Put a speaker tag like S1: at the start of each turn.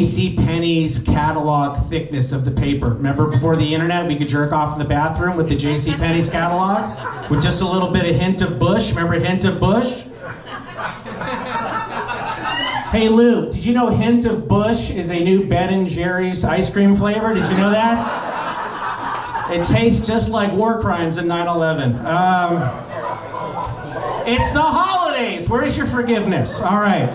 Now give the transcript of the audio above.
S1: J.C. Penney's catalog thickness of the paper. Remember before the internet, we could jerk off in the bathroom with the J.C. Penney's catalog with just a little bit of hint of Bush. Remember hint of Bush? Hey Lou, did you know Hint of Bush is a new Ben and Jerry's ice cream flavor? Did you know that? It tastes just like war crimes in 9/11. Um, it's the holidays. Where's your forgiveness? All right.